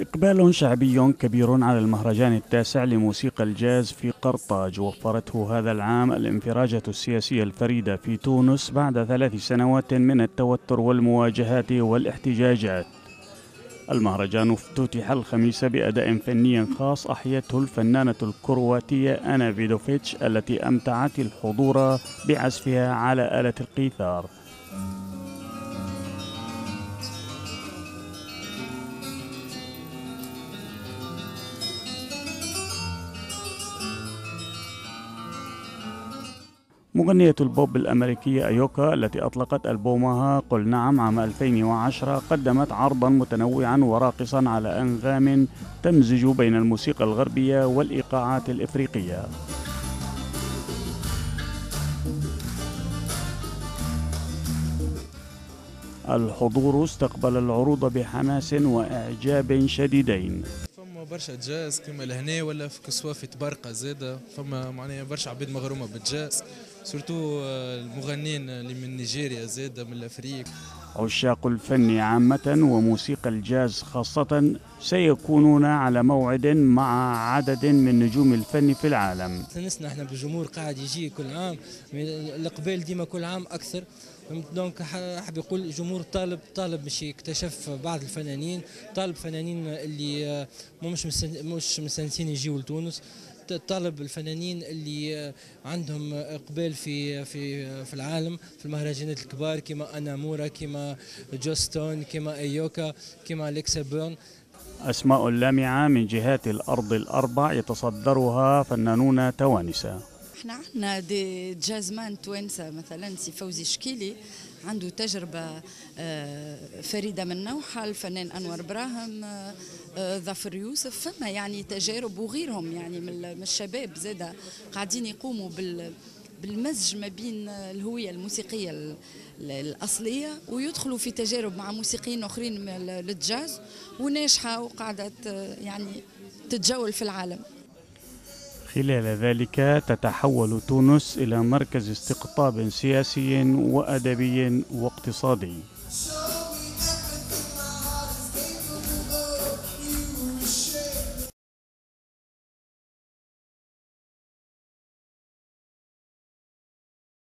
إقبال شعبي كبير على المهرجان التاسع لموسيقى الجاز في قرطاج. وفرته هذا العام الانفراجة السياسية الفريدة في تونس بعد ثلاث سنوات من التوتر والمواجهات والاحتجاجات. المهرجان افتتح الخميس بأداء فني خاص أحيته الفنانة الكرواتية أنا فيدوفيتش التي أمتعت الحضور بعزفها على آلة القيثار. مغنية البوب الأمريكية أيوكا التي أطلقت ألبومها قل نعم عام 2010 قدمت عرضا متنوعا وراقصا على أنغام تمزج بين الموسيقى الغربية والإيقاعات الإفريقية. الحضور استقبل العروض بحماس وإعجاب شديدين. فما برشا جاز كما لهنا ولا في كسوا في تبرقة زادة فما معناها برشا عباد مغرومة بالجاز. surtout المغنين اللي من نيجيريا زادة من l'Afrique. عشاق الفن عامة وموسيقى الجاز خاصة سيكونون على موعد مع عدد من نجوم الفن في العالم. تنسنا إحنا بالجمهور قاعد يجي كل عام الاقبال ديما كل عام أكثر. donc حاب يقول الجمهور طالب طالب باش يكتشف بعض الفنانين طالب فنانين اللي مش مش مستانسين يجيو لتونس. طالب الفنانين اللي عندهم إقبال في في في العالم في المهرجانات الكبار كما أنا مورا كما جوس ستون كما أيوكا كما أليكسا بيرن. أسماء لامعة من جهات الأرض الأربع يتصدرها فنانون توانسة. إحنا عندنا des jazzmen توانسة مثلا سي فوزي شكيلي عنده تجربة آه، فريدة من نوعها الفنان أنور براهم آه، آه، ظفر يوسف فما يعني تجارب وغيرهم يعني من الشباب زادة قاعدين يقوموا بال بالمزج ما بين الهوية الموسيقية الأصلية ويدخلوا في تجارب مع موسيقيين آخرين للجاز وناجحة وقاعدة يعني تتجول في العالم. خلال ذلك تتحول تونس إلى مركز استقطاب سياسي وأدبي واقتصادي.